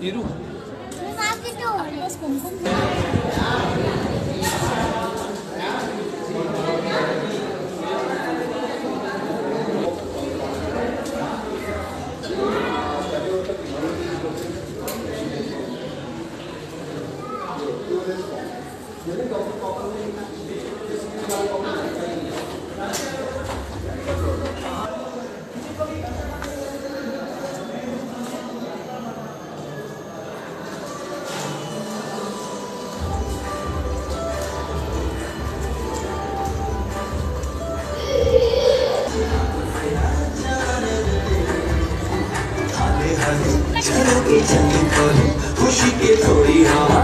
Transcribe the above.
Iru. Iru. Iru. Iru. Iru. 이루 के चंद पर खुशी के थोड़ी हवा।